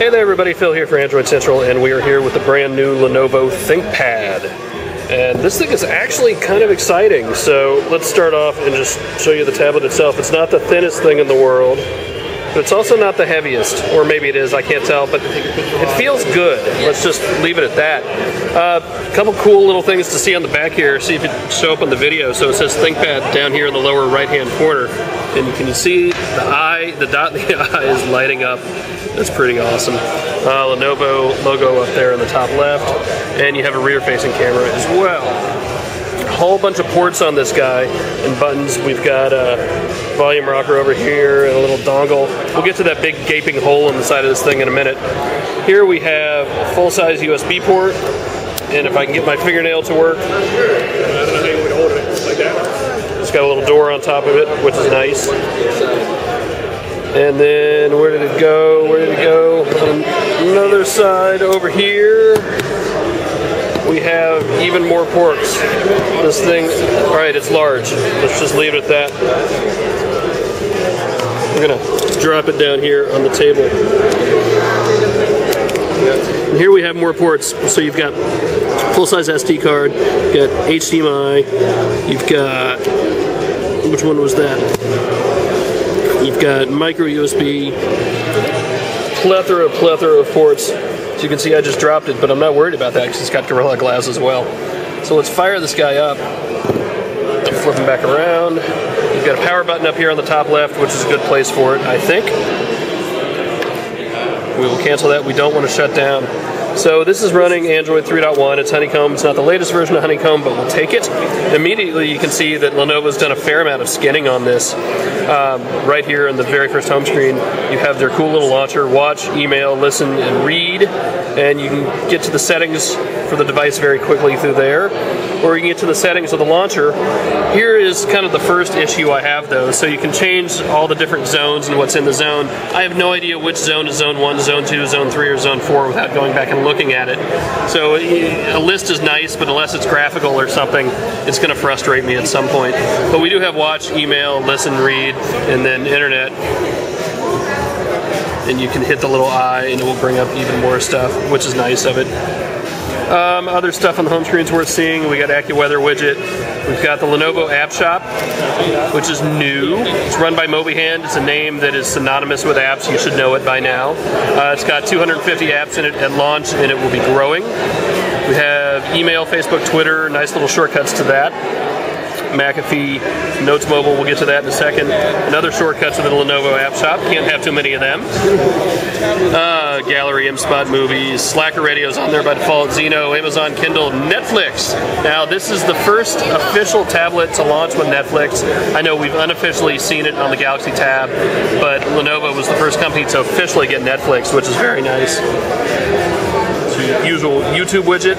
Hey there everybody, Phil here for Android Central, and we are here with the brand new Lenovo ThinkPad. And this thing is actually kind of exciting, so let's start off and just show you the tablet itself. It's not the thinnest thing in the world, but it's also not the heaviest, or maybe it is, I can't tell, but it feels good. Let's just leave it at that. A uh, couple cool little things to see on the back here, see if it show up on the video. So it says ThinkPad down here in the lower right hand corner, and can you see the eye, the dot in the eye is lighting up. That's pretty awesome. Uh, Lenovo logo up there in the top left, and you have a rear facing camera as well whole bunch of ports on this guy and buttons. We've got a volume rocker over here and a little dongle. We'll get to that big gaping hole in the side of this thing in a minute. Here we have a full-size USB port, and if I can get my fingernail to work, it's got a little door on top of it, which is nice. And then where did it go? Where did it go? On another side over here we have even more ports. This thing, all right, it's large. Let's just leave it at that. We're gonna drop it down here on the table. And here we have more ports. So you've got full-size SD card, you've got HDMI, you've got, which one was that? You've got micro USB, plethora, plethora of ports. As you can see, I just dropped it, but I'm not worried about that because it's got Gorilla Glass as well. So let's fire this guy up. Flip him back around. You've got a power button up here on the top left, which is a good place for it, I think. We will cancel that. We don't want to shut down. So this is running Android 3.1. It's Honeycomb. It's not the latest version of Honeycomb, but we'll take it. Immediately you can see that Lenovo's done a fair amount of skinning on this. Um, right here in the very first home screen, you have their cool little launcher. Watch, email, listen, and read. And you can get to the settings for the device very quickly through there. Or you can get to the settings of the launcher. Here is kind of the first issue I have though. So you can change all the different zones and what's in the zone. I have no idea which zone is zone 1, zone 2, zone 3, or zone 4 without going back and looking at it. So a list is nice, but unless it's graphical or something, it's going to frustrate me at some point. But we do have watch, email, listen, read, and then internet. And you can hit the little eye and it will bring up even more stuff, which is nice of it. Um, other stuff on the home screen is worth seeing. We got AccuWeather widget. We've got the Lenovo App Shop, which is new. It's run by MobiHand. It's a name that is synonymous with apps. You should know it by now. Uh, it's got 250 apps in it at launch, and it will be growing. We have email, Facebook, Twitter, nice little shortcuts to that. McAfee, Notes Mobile, we'll get to that in a second. Another shortcuts to the Lenovo app shop, can't have too many of them. Uh, gallery, MSpot movies, Slacker radios on there by default, Zinio, Amazon Kindle, Netflix. Now this is the first official tablet to launch with Netflix. I know we've unofficially seen it on the Galaxy Tab, but Lenovo was the first company to officially get Netflix, which is very nice usual YouTube widget.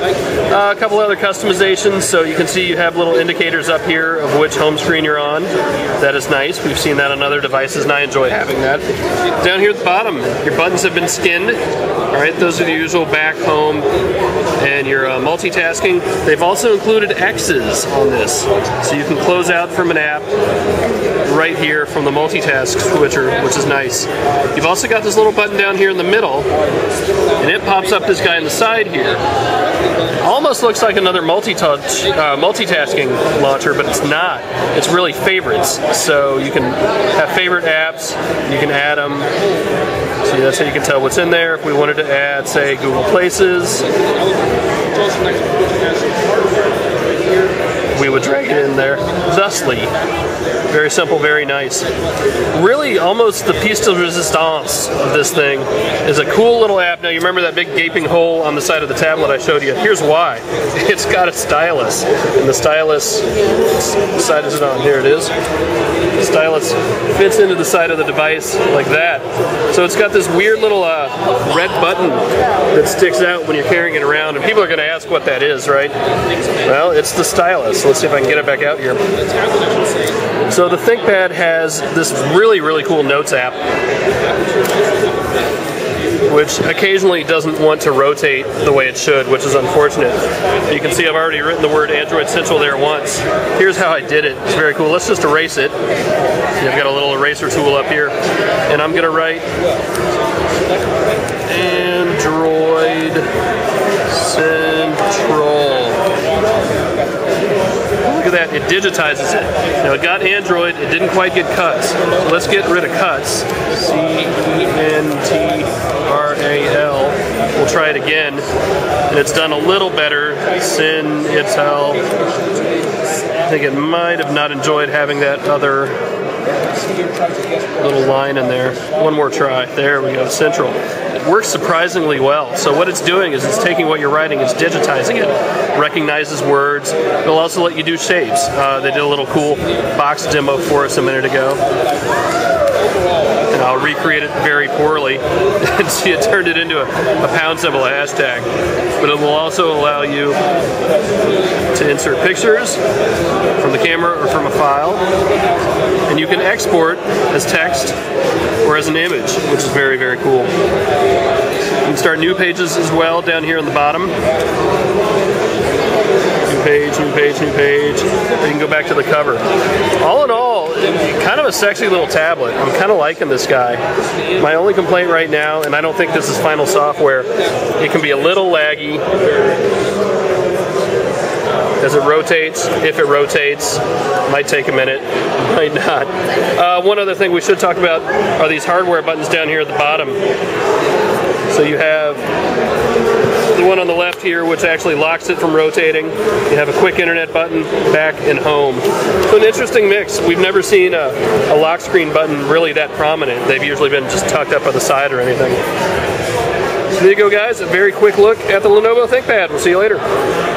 Uh, a couple other customizations, so you can see you have little indicators up here of which home screen you're on. That is nice. We've seen that on other devices, and I enjoy having that. Down here at the bottom, your buttons have been skinned. All right, those are the usual back, home, and your uh, multitasking. They've also included X's on this, so you can close out from an app right here from the multitask switcher, which is nice. You've also got this little button down here in the middle, and it pops up this guy in the side here. Almost looks like another multi-touch, uh, multitasking launcher, but it's not. It's really favorites. So you can have favorite apps, you can add them. See, that's how you can tell what's in there. If we wanted to add, say, Google Places, it in there thusly. Very simple, very nice. Really, almost the piece de resistance of this thing is a cool little app. Now, you remember that big gaping hole on the side of the tablet I showed you? Here's why. It's got a stylus, and the stylus, side is on? Here it is. The stylus fits into the side of the device like that. So it's got this weird little uh, red button that sticks out when you're carrying it around, and people are going to ask what that is, right? Well, it's the stylus. Let's see if I can get it back out here. So the ThinkPad has this really, really cool Notes app, which occasionally doesn't want to rotate the way it should, which is unfortunate. You can see I've already written the word Android Central there once. Here's how I did it. It's very cool. Let's just erase it. I've got a little eraser tool up here, and I'm going to write Android Central. Look at that, it digitizes it. Now it got Android, it didn't quite get cuts. So let's get rid of cuts. C-E-N-T-R-A-L. We'll try it again. And it's done a little better. Sin, Itel. I think it might have not enjoyed having that other little line in there. One more try. There we go, central. It works surprisingly well. So what it's doing is it's taking what you're writing, it's digitizing it, recognizes words. It'll also let you do shapes. Uh, they did a little cool box demo for us a minute ago. And I'll recreate it very poorly and see it turned it into a, a pound symbol, a hashtag. But it will also allow you to insert pictures from the camera or from a file. And you can export as text or as an image, which is very, very cool. You can start new pages as well down here on the bottom. New page, new page, new page. Or you can go back to the cover. All in all, kind of a sexy little tablet. I'm kind of liking this guy. My only complaint right now, and I don't think this is final software, it can be a little laggy as it rotates, if it rotates, might take a minute, might not. Uh, one other thing we should talk about are these hardware buttons down here at the bottom. So you have the one on the left here, which actually locks it from rotating. You have a quick internet button, back and home. So an interesting mix. We've never seen a, a lock screen button really that prominent. They've usually been just tucked up on the side or anything. So there you go, guys. A very quick look at the Lenovo ThinkPad. We'll see you later.